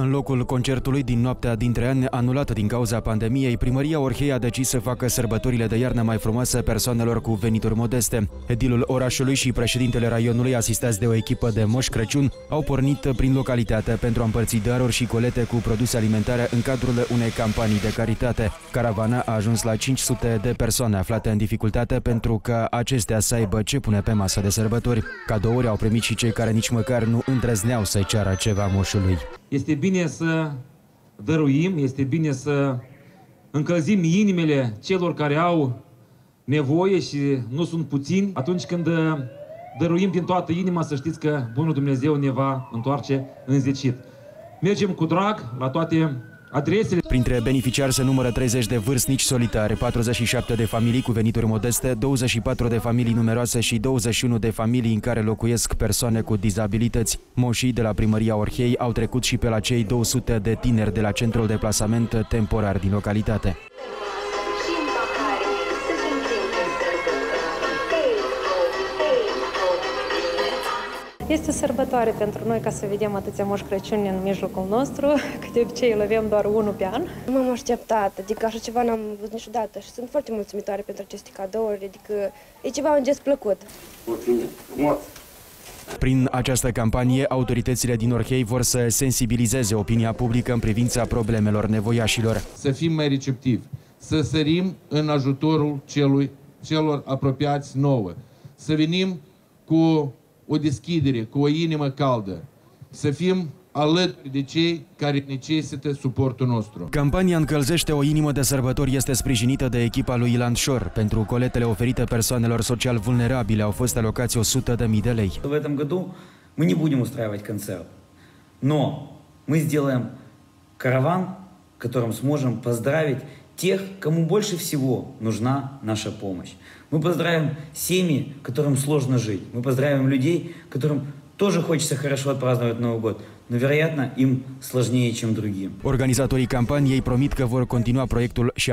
În locul concertului din noaptea dintre ani, anulată din cauza pandemiei, primăria Orhei a decis să facă sărbătorile de iarnă mai frumoase persoanelor cu venituri modeste. Edilul orașului și președintele raionului, asistați de o echipă de moș Crăciun, au pornit prin localitate pentru a împărți daruri și colete cu produse alimentare în cadrul unei campanii de caritate. Caravana a ajuns la 500 de persoane aflate în dificultate pentru ca acestea să aibă ce pune pe masă de sărbători. Cadouri au primit și cei care nici măcar nu îndrăzneau să ceară ceva moșului. Este bine să dăruim, este bine să încălzim inimile celor care au nevoie și nu sunt puțini. Atunci când dăruim din toată inima, să știți că Bunul Dumnezeu ne va întoarce înzecit. Mergem cu drag la toate adresele. Printre beneficiari se numără 30 de vârstnici solitari, 47 de familii cu venituri modeste, 24 de familii numeroase și 21 de familii în care locuiesc persoane cu dizabilități. Moșii de la primăria Orhei au trecut și pe la cei 200 de tineri de la centrul de plasament temporar din localitate. Este sărbătoare pentru noi ca să vedem atâția moși Crăciun în mijlocul nostru, că de obicei îl avem doar unul pe an. Nu m-am așteptat, adică așa ceva n-am văzut niciodată și sunt foarte mulțumitoare pentru aceste cadouri, adică e ceva un gest plăcut. Prin această campanie, autoritățile din Orhei vor să sensibilizeze opinia publică în privința problemelor nevoiașilor. Să fim mai receptivi, să sărim în ajutorul celui, celor apropiați nouă, să venim cu o deschidere, cu o inimă caldă, să fim alături de cei care necesită suportul nostru. Campania Încălzește o inimă de sărbători este sprijinită de echipa lui Ilan Șor. Pentru coletele oferite persoanelor social vulnerabile au fost alocați 100 de mii de lei. В этом году мы не будем устраивать концерт, но мы сделаем караван, которым сможем поздравить тех, кому больше всего нужна наша помощь. Мы поздравим семьи, которым сложно жить. Мы поздравим людей, которым тоже хочется хорошо отпраздновать Новый год, но, вероятно, им сложнее, чем другим. Organizatorii campaniei promit că vor continua proiectul și.